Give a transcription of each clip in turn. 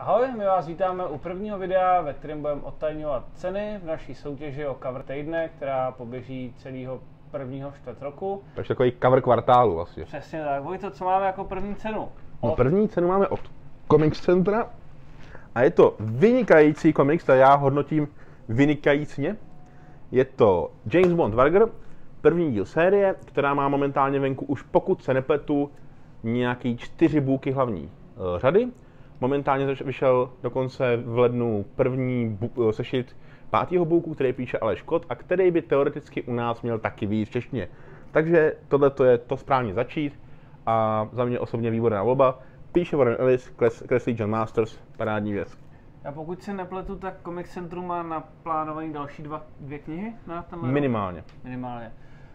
Ahoj, my vás vítáme u prvního videa, ve kterém budeme odtajňovat ceny v naší soutěži o cover týdne, která poběží celého prvního čtvrt roku. Takže takový cover kvartálu vlastně. Přesně tak. Vojto, co máme jako první cenu? No, první cenu máme od Comics Centra a je to vynikající komiks, který já hodnotím vynikajícně. Je to James Bond Varger, první díl série, která má momentálně venku už pokud se nepletu nějaký čtyři bůky hlavní eh, řady. Momentálně vyšel dokonce v lednu první bu- sešit pátého bůku, který píše Aleš Kot a který by teoreticky u nás měl taky víc v češtině. Takže tohle je to správně začít a za mě osobně výborná volba. Píše Warren Ellis, kreslí John Masters, parádní věc. A pokud se nepletu, tak Comic Centrum má naplánovaný další dva, dvě knihy na tenhle rok? Minimálně. Minimálně.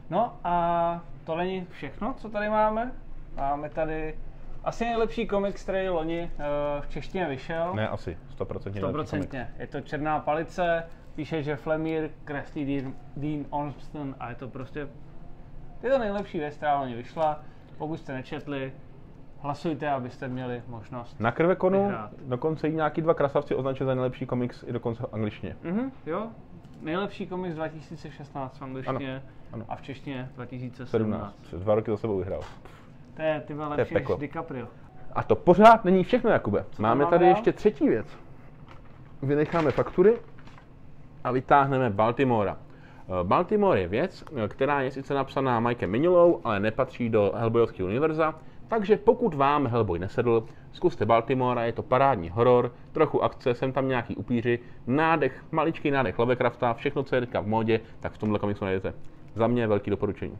No a to není všechno, co tady máme. Máme tady asi nejlepší komiks, který loni uh, v češtině vyšel. Ne, asi, 100% nejlepší komik. 100%. Je to Černá palice, píše, že Flemir, kreslí Dean, Dean Ormston a je to prostě, je to nejlepší věc, která loni vyšla. Pokud jste nečetli, hlasujte, abyste měli možnost. Na Krvekonu vyhrát. dokonce i nějaký dva krasavci označili za nejlepší komiks i dokonce v angličtině. Mhm, jo. Nejlepší komiks 2016 v angličtině Ano, ano. a v češtině 2017. 17. Před dva roky za sebou vyhrál. To je ty vole lepší než. DiCaprio. A to pořád není všechno, Jakube. Máme máme tady dál? ještě třetí věc. Vynecháme faktury a vytáhneme Baltimora. Eh, Baltimore je věc, eh, která je sice napsaná Mikem Mignolou, ale nepatří do Hellboyovského univerza, takže pokud vám Hellboy nesedl, zkuste Baltimora, je to parádní horor, trochu akce, jsem tam nějaký upíři, nádech, maličký nádech Lovecrafta, všechno, co je teďka v módě, tak v tomhle komiksu najdete. Za mě velký doporučení.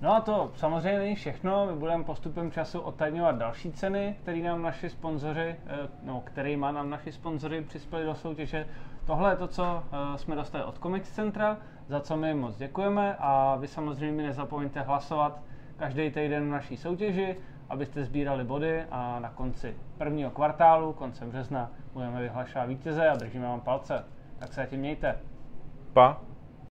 No a to samozřejmě není všechno, my budeme postupem času otajňovat další ceny, které nám naši sponzoři, eh, no, kterýma nám naši sponzoři přispěli do soutěže. Tohle je to, co eh, jsme dostali od Comics Centra, za co my moc děkujeme a vy samozřejmě nezapomeňte hlasovat každý týden v naší soutěži, abyste sbírali body a na konci prvního kvartálu, koncem března, budeme vyhlašovat vítěze a držíme vám palce. Tak se tím mějte. Pa.